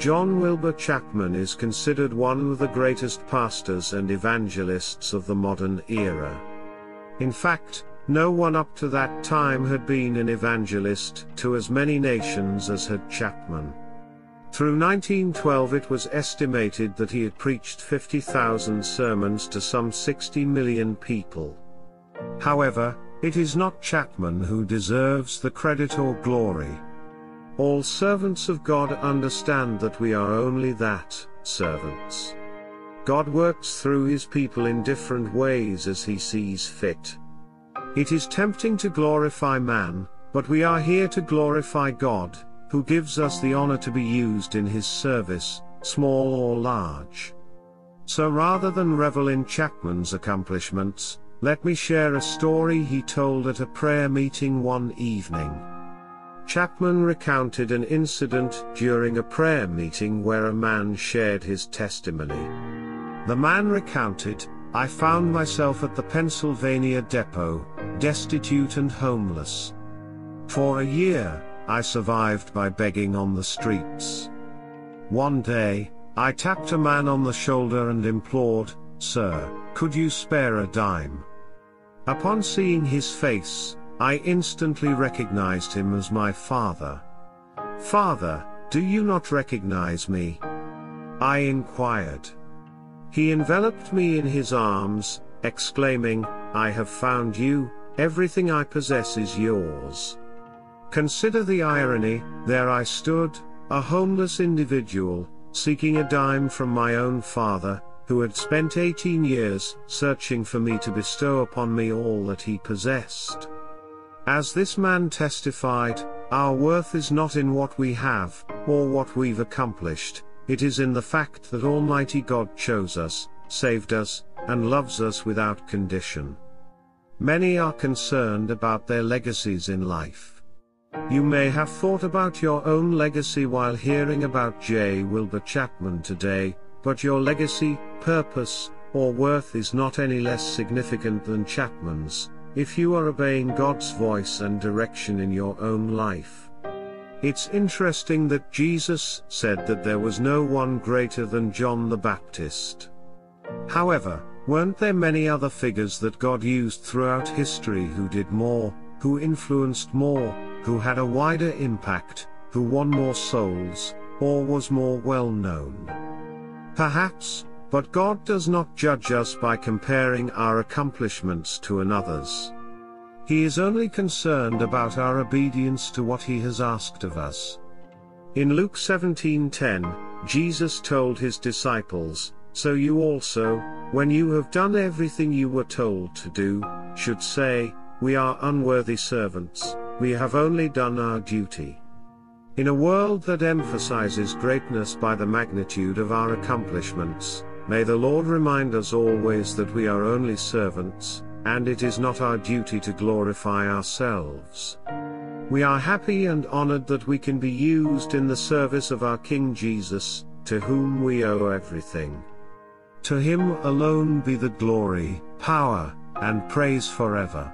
John Wilbur Chapman is considered one of the greatest pastors and evangelists of the modern era. In fact, no one up to that time had been an evangelist to as many nations as had Chapman. Through 1912 it was estimated that he had preached 50,000 sermons to some 60 million people. However, it is not Chapman who deserves the credit or glory. All servants of God understand that we are only that, servants. God works through his people in different ways as he sees fit. It is tempting to glorify man, but we are here to glorify God, who gives us the honor to be used in his service, small or large. So rather than revel in Chapman's accomplishments, let me share a story he told at a prayer meeting one evening. Chapman recounted an incident during a prayer meeting where a man shared his testimony. The man recounted, I found myself at the Pennsylvania depot, destitute and homeless. For a year, I survived by begging on the streets. One day, I tapped a man on the shoulder and implored, Sir, could you spare a dime? Upon seeing his face, I instantly recognized him as my father. Father, do you not recognize me? I inquired. He enveloped me in his arms, exclaiming, I have found you, everything I possess is yours. Consider the irony, there I stood, a homeless individual, seeking a dime from my own father, who had spent 18 years searching for me to bestow upon me all that he possessed. As this man testified, our worth is not in what we have, or what we've accomplished, it is in the fact that Almighty God chose us, saved us, and loves us without condition. Many are concerned about their legacies in life. You may have thought about your own legacy while hearing about J. Wilbur Chapman today, but your legacy, purpose, or worth is not any less significant than Chapman's, if you are obeying God's voice and direction in your own life. It's interesting that Jesus said that there was no one greater than John the Baptist. However, weren't there many other figures that God used throughout history who did more, who influenced more, who had a wider impact, who won more souls, or was more well known. Perhaps, but God does not judge us by comparing our accomplishments to another's. He is only concerned about our obedience to what he has asked of us. In Luke 17:10, Jesus told his disciples, So you also, when you have done everything you were told to do, should say, We are unworthy servants, we have only done our duty. In a world that emphasizes greatness by the magnitude of our accomplishments, may the Lord remind us always that we are only servants, and it is not our duty to glorify ourselves. We are happy and honored that we can be used in the service of our King Jesus, to whom we owe everything. To him alone be the glory, power, and praise forever.